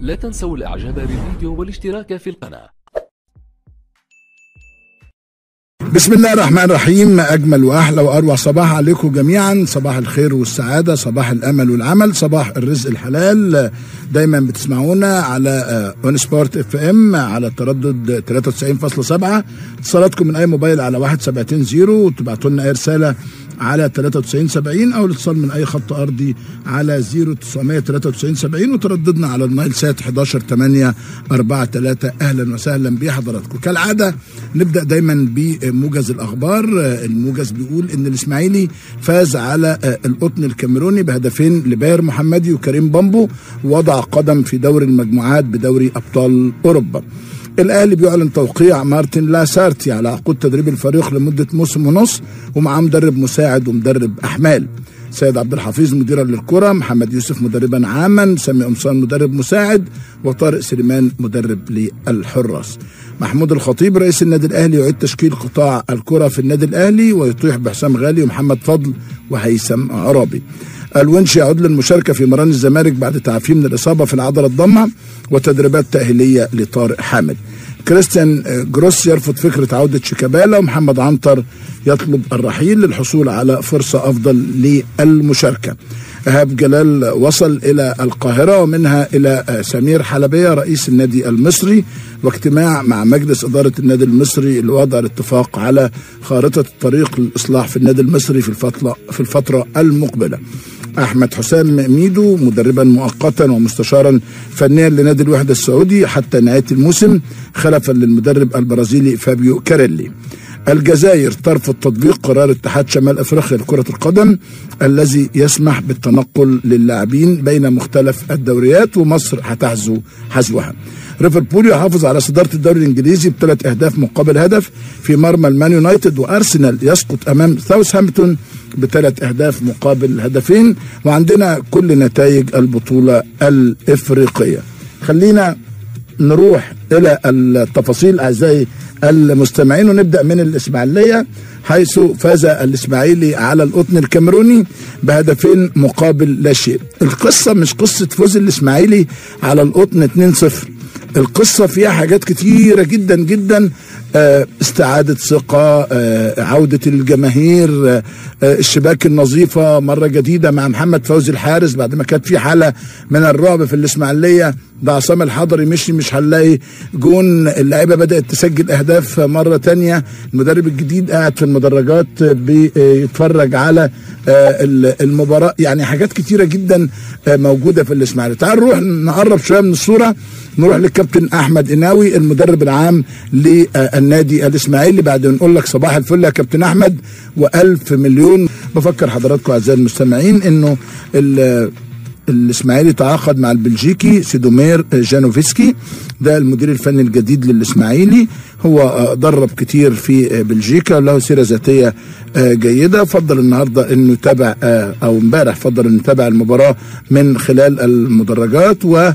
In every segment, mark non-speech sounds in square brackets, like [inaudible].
لا تنسوا الإعجاب بالفيديو والاشتراك في القناة. بسم الله الرحمن الرحيم. أجمل وأحلى وأروع صباح عليكم جميعا. صباح الخير والسعادة صباح الأمل والعمل صباح الرزق الحلال. دايما بتسمعونا على On Sport FM على التردد 93.7 اتصالاتكم من أي موبايل على 1720 وتبعتوا لنا أي رسالة على 9370 أو الاتصال من أي خط أرضي على 0993 70 وترددنا على النايل سات 11 8 4 3 أهلا وسهلا بحضراتكم. كالعادة نبدأ دايما بموجز الأخبار. الموجز بيقول إن الإسماعيلي فاز على القطن الكاميروني بهدفين لباهر محمدي وكريم بامبو ووضع قدم في دوري المجموعات بدوري أبطال أوروبا. الأهلي بيعلن توقيع مارتن لاسارتي على عقود تدريب الفريق لمدة موسم ونص ومعاه مدرب مساعد ومدرب أحمال. سيد عبد الحفيظ مديرا للكرة محمد يوسف مدربا عاما سامي قمصان مدرب مساعد وطارق سليمان مدرب للحراس. محمود الخطيب رئيس النادي الأهلي يعيد تشكيل قطاع الكرة في النادي الأهلي ويطيح بحسام غالي ومحمد فضل وهيثم عرابي. الونش يعود للمشاركه في مران الزمالك بعد تعافيه من الإصابة في العضلة الضمة وتدريبات تأهيلية لطارق حامد. كريستيان جروس يرفض فكرة عودة شيكابالا ومحمد عنتر يطلب الرحيل للحصول على فرصة أفضل للمشاركة. إيهاب جلال وصل إلى القاهرة ومنها إلى سمير حلبية رئيس النادي المصري. واجتماع مع مجلس إدارة النادي المصري لوضع الاتفاق على خارطة الطريق للإصلاح في النادي المصري في الفترة في الفترة المقبلة. أحمد حسام ميدو مدربا مؤقتا ومستشارا فنيا لنادي الوحدة السعودي حتى نهاية الموسم خلفا للمدرب البرازيلي فابيو كاريلي. الجزائر ترفض تطبيق قرار اتحاد شمال أفريقيا لكرة القدم الذي يسمح بالتنقل للاعبين بين مختلف الدوريات ومصر هتحذو حذوها. ليفربول يحافظ على صدارة الدوري الإنجليزي بثلاث أهداف مقابل هدف في مرمى المان يونايتد وأرسنال يسقط أمام ساوثهامبتون بثلاث أهداف مقابل هدفين وعندنا كل نتائج البطولة الإفريقية. خلينا نروح إلى التفاصيل أعزائي المستمعين ونبدأ من الإسماعيلية حيث فاز الإسماعيلي على القطن الكاميروني بهدفين مقابل لا شيء. القصة مش قصة فوز الإسماعيلي على القطن 2-0 القصة فيها حاجات كتيرة جدا جدا. استعادة ثقة عودة الجماهير الشباك النظيفة مرة جديدة مع محمد فوزي الحارس. بعد ما كانت في حالة من الرعب في الإسماعيلية ده عصام الحضري مشي مش هنلاقي جون. اللعيبة بدأت تسجل أهداف مرة تانية. المدرب الجديد قاعد في المدرجات بيتفرج على المباراة. يعني حاجات كتيرة جدا موجودة في الإسماعيلية. تعال نروح نقرب شوية من الصورة. نروح للكابتن أحمد إناوي المدرب العام للنادي الإسماعيلي. بعد نقول لك صباح الفل يا كابتن أحمد وألف مليون. بفكر حضراتكم أعزائي المستمعين إنه الاسماعيلي تعاقد مع البلجيكي سيدومير جانوفسكي ده المدير الفني الجديد للاسماعيلي. هو درب كتير في بلجيكا له سيرة ذاتية جيدة. فضل النهارده إنه يتابع أو امبارح فضل إنه يتابع المباراة من خلال المدرجات. و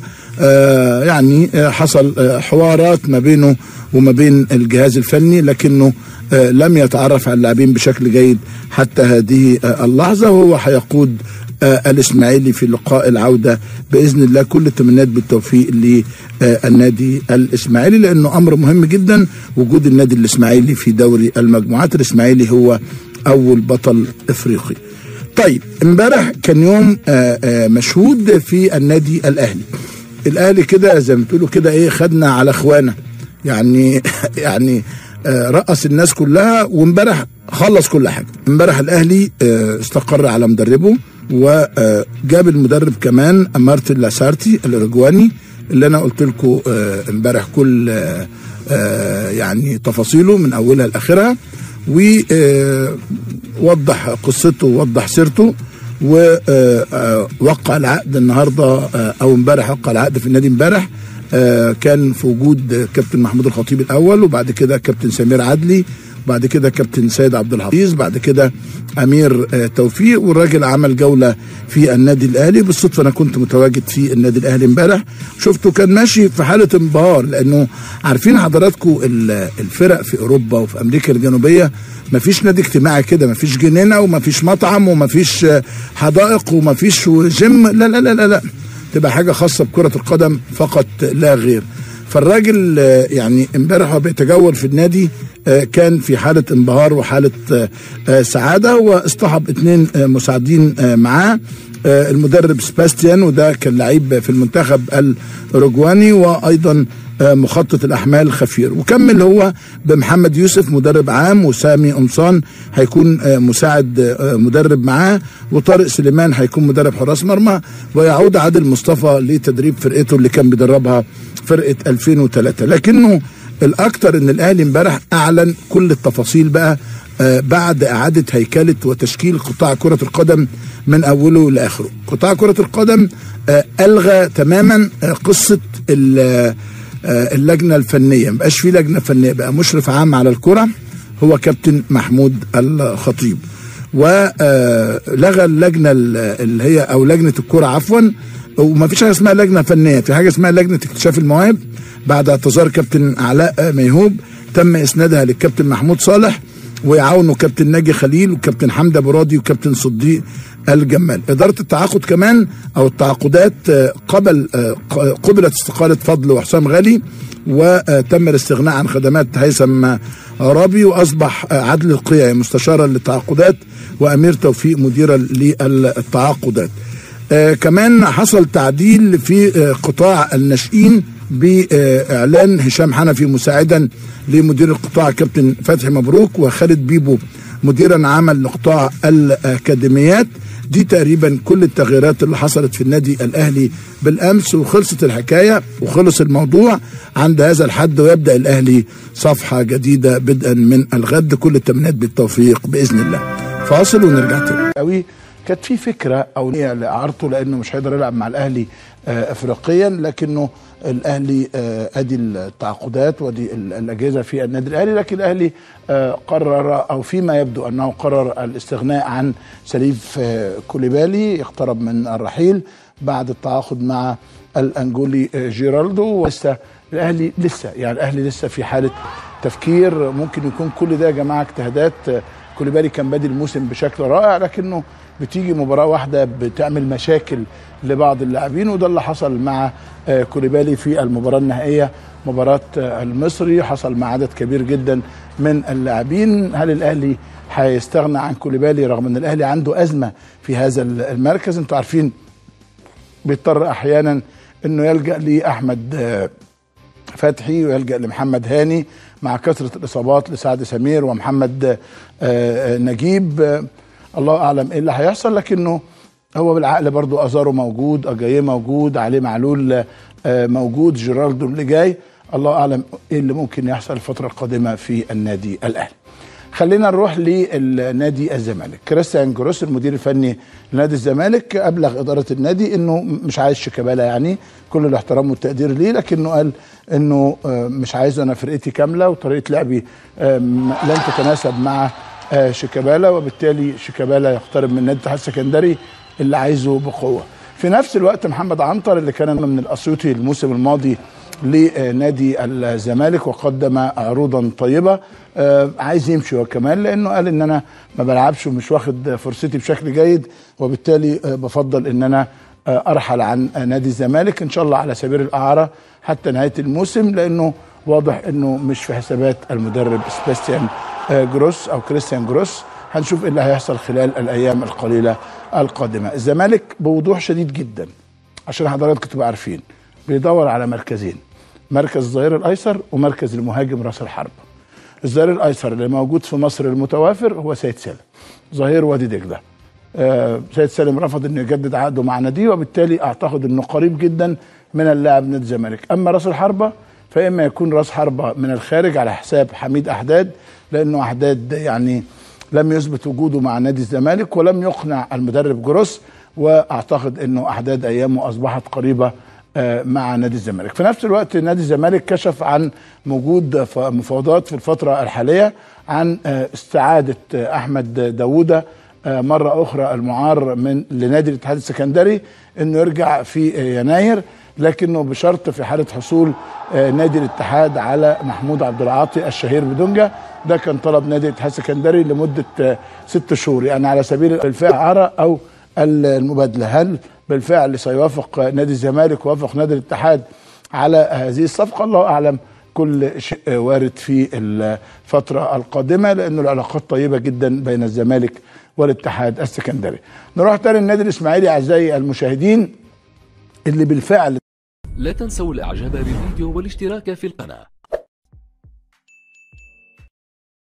يعني حصل حوارات ما بينه وما بين الجهاز الفني لكنه لم يتعرف على اللاعبين بشكل جيد حتى هذه اللحظة. وهو هيقود الإسماعيلي في لقاء العودة. بإذن الله كل التمنيات بالتوفيق للنادي الإسماعيلي لأنه أمر مهم جدا وجود النادي الإسماعيلي في دوري المجموعات. الإسماعيلي هو أول بطل إفريقي. طيب امبارح كان يوم مشهود في النادي الأهلي. الأهلي كده زي ما بتقولوا كده إيه خدنا على اخوانا يعني [laughs] يعني رقص الناس كلها وامبارح خلص كل حاجة. امبارح الأهلي استقر على مدربه. وجاب المدرب كمان مارتن لاسارتي الاورجواني اللي أنا قلت لكم امبارح كل يعني تفاصيله من أولها لآخرها ووضح قصته ووضح سيرته ووقع العقد النهارده أو امبارح وقع العقد في النادي امبارح كان في وجود كابتن محمود الخطيب الأول وبعد كده كابتن سمير عدلي بعد كده كابتن سيد عبد الحفيظ بعد كده أمير توفيق والراجل عمل جولة في النادي الأهلي. بالصدفة أنا كنت متواجد في النادي الأهلي امبارح. شفته كان ماشي في حالة انبهار لأنه عارفين حضراتكم الفرق في أوروبا وفي أمريكا الجنوبية. ما فيش نادي اجتماعي كده ما فيش جنينة وما فيش مطعم وما فيش حدائق وما فيش جيم لا لا لا لا, لا. تبقى حاجة خاصة بكرة القدم فقط لا غير. فالراجل آه، يعني امبارح بيتجول في النادي آه، كان في حالة انبهار وحالة آه، سعادة واصطحب اثنين آه، مساعدين معاه المدرب سباستيان وده كان لعيب في المنتخب الاوروجواني وأيضا آه، مخطط الأحمال خفير. وكمل هو بمحمد يوسف مدرب عام وسامي قمصان هيكون آه، مساعد آه، مدرب معاه وطارق سليمان هيكون مدرب حراس مرمى ويعود عادل مصطفى لتدريب فرقته اللي كان بيدربها فرقة 2003 لكنه الأكثر إن الأهلي امبارح أعلن كل التفاصيل بقى آه، بعد إعادة هيكلة وتشكيل قطاع كرة القدم من أوله لآخره. قطاع كرة القدم آه، ألغى تماما آه، آه، اللجنة الفنية. ما بقاش في لجنة فنية بقى مشرف عام على الكرة هو كابتن محمود الخطيب. ولغى اللجنة ال- اللي هي أو لجنة الكرة عفوا وما فيش حاجة اسمها لجنة فنية في حاجة اسمها لجنة اكتشاف المواهب. بعد اعتذار كابتن علاء ميهوب تم إسنادها للكابتن محمود صالح ويعاونوا كابتن ناجي خليل وكابتن حمدي ابو راضي وكابتن صديق الجمال. إدارة التعاقد كمان أو التعاقدات آه، قبل آه، قبلت استقالة فضل وحسام غالي وتم الاستغناء عن خدمات هيثم عرابي وأصبح آه، عدل القيعي مستشارا للتعاقدات وأمير توفيق مديرا للتعاقدات. كمان حصل تعديل في قطاع الناشئين بإعلان هشام حنفي مساعدا لمدير القطاع كابتن فتحي مبروك وخالد بيبو مديرا عاما لقطاع الأكاديميات. دي تقريبا كل التغييرات اللي حصلت في النادي الأهلي بالأمس وخلصت الحكاية وخلص الموضوع عند هذا الحد ويبدأ الأهلي صفحة جديدة بدءا من الغد. كل التمنيات بالتوفيق بإذن الله. فاصل ونرجع تاني. كانت في فكرة أو نية لاعارته لأنه مش هيقدر يلعب مع الأهلي آه، افريقيا لكنه الأهلي آه، أدي التعاقدات وأدي ال- الأجهزة في النادي الأهلي لكن الأهلي آه، قرر أو فيما يبدو أنه قرر الاستغناء عن سليف كوليبالي يقترب من الرحيل بعد التعاقد مع الانجولي جيرالدو. ولسه الأهلي لسه يعني الأهلي لسه في حالة تفكير ممكن يكون كل ده يا جماعة اجتهادات كوليبالي كان بادي الموسم بشكل رائع لكنه بتيجي مباراة واحدة بتعمل مشاكل لبعض اللاعبين وده اللي حصل مع آه، كوليبالي في المباراة النهائية مباراة آه، المصري حصل مع عدد كبير جدا من اللاعبين. هل الأهلي هيستغنى عن كوليبالي رغم إن الأهلي عنده أزمة في هذا المركز؟ أنتوا عارفين بيضطر أحيانا إنه يلجأ لأحمد آه، فتحي ويلجأ لمحمد هاني مع كثرة الإصابات لسعد سمير ومحمد آه، آه، نجيب. آه، الله أعلم إيه اللي هيحصل لكنه هو بالعقل برضو أزارو موجود أجاييه موجود عليه معلول موجود جيرالدو اللي جاي. الله أعلم إيه اللي ممكن يحصل الفترة القادمة في النادي الأهلي. خلينا نروح للنادي الزمالك. كريستيان جروس المدير الفني لنادي الزمالك أبلغ إدارة النادي إنه مش عايز شيكابالا يعني كل الاحترام والتقدير ليه لكنه قال إنه آه، مش عايز أنا فرقتي كاملة وطريقة لعبي لن تتناسب مع آه، شيكابالا وبالتالي شيكابالا يقترب من نادي الاتحاد السكندري اللي عايزه بقوة. في نفس الوقت محمد عنتر اللي كان من الأسيوطي الموسم الماضي لنادي الزمالك وقدم عروضا طيبة. آه، عايز يمشي هو كمان لأنه قال إن أنا ما بلعبش ومش واخد فرصتي بشكل جيد وبالتالي آه، بفضل إن أنا آه، أرحل عن نادي الزمالك إن شاء الله على سبيل الأعارة حتى نهاية الموسم لأنه واضح إنه مش في حسابات المدرب سباستيان جروس أو كريستيان جروس. هنشوف إيه اللي هيحصل خلال الأيام القليلة القادمة. الزمالك بوضوح شديد جدا عشان حضراتكم تبقوا عارفين بيدور على مركزين. مركز الظهير الأيسر ومركز المهاجم راس الحرب. الظهير الأيسر اللي موجود في مصر المتوافر هو سيد سالم ظهير وادي دجلة. آه سيد سالم رفض إنه يجدد عقده مع ناديه وبالتالي أعتقد إنه قريب جدا من اللاعب نادي الزمالك. أما راس الحربة فإما يكون راس حربة من الخارج على حساب حميد أحداد لأنه أحداد يعني لم يثبت وجوده مع نادي الزمالك ولم يقنع المدرب جروس وأعتقد إنه أحداد أيامه أصبحت قريبة مع نادي الزمالك. في نفس الوقت نادي الزمالك كشف عن موجود ف- مفاوضات في الفترة الحالية عن آه، استعادة آه، أحمد داوودة آه، مرة أخرى المعار من لنادي الاتحاد السكندري أنه يرجع في آه، يناير لكنه بشرط في حالة حصول آه، نادي الاتحاد على محمود عبد العاطي الشهير بدونجا. ده كان طلب نادي الاتحاد السكندري لمدة آه، ست شهور يعني على سبيل إعارة أو المبادلة. هل بالفعل سيوافق نادي الزمالك ووافق نادي الاتحاد على هذه الصفقة. الله أعلم كل شيء وارد في الفترة القادمة لأن العلاقات طيبة جدا بين الزمالك والاتحاد السكندري. نروح تاني النادي الإسماعيلي أعزائي المشاهدين اللي بالفعل لا تنسوا الإعجاب بالفيديو والاشتراك في القناة.